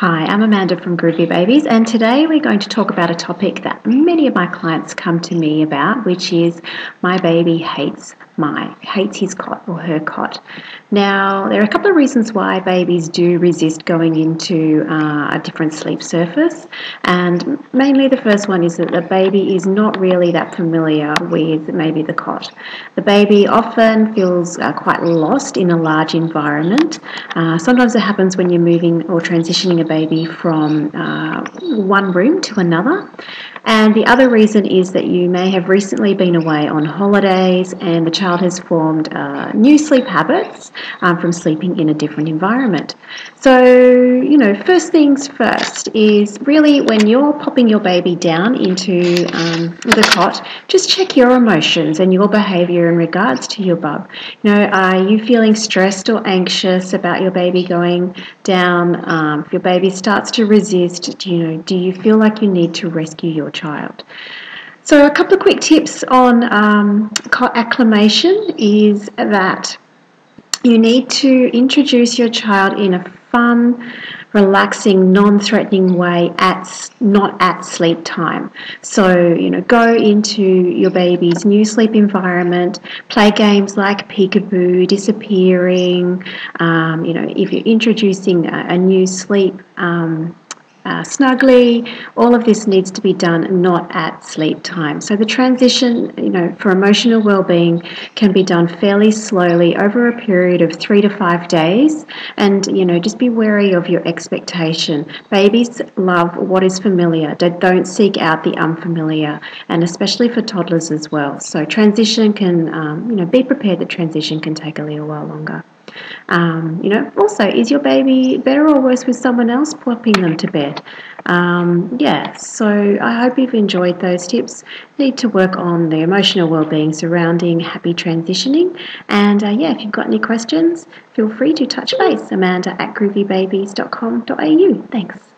Hi, I'm Amanda from Groovy Babies, and today we're going to talk about a topic that many of my clients come to me about, which is my baby hates my hates his cot or her cot. Now, there are a couple of reasons why babies do resist going into uh, a different sleep surface, and mainly the first one is that the baby is not really that familiar with maybe the cot. The baby often feels uh, quite lost in a large environment. Uh, sometimes it happens when you're moving or transitioning a baby from uh, one room to another. And the other reason is that you may have recently been away on holidays and the child has formed uh, new sleep habits um, from sleeping in a different environment. So, you know, first things first is really when you're popping your baby down into um, the cot, just check your emotions and your behavior in regards to your bub. You know, are you feeling stressed or anxious about your baby going down? Um, if your baby starts to resist, you know, do you feel like you need to rescue your child? So, a couple of quick tips on um, acclimation is that you need to introduce your child in a fun, relaxing, non-threatening way at not at sleep time. So, you know, go into your baby's new sleep environment, play games like peekaboo, disappearing. Um, you know, if you're introducing a, a new sleep um, uh, snugly. All of this needs to be done not at sleep time. So the transition, you know, for emotional well-being can be done fairly slowly over a period of three to five days. And you know, just be wary of your expectation. Babies love what is familiar. They don't seek out the unfamiliar, and especially for toddlers as well. So transition can, um, you know, be prepared that transition can take a little while longer. Um, you know, also, is your baby better or worse with someone else popping them to bed? Um, yeah, so I hope you've enjoyed those tips. Need to work on the emotional well-being surrounding happy transitioning. And uh, yeah, if you've got any questions, feel free to touch base. Amanda at groovybabies.com.au. Thanks.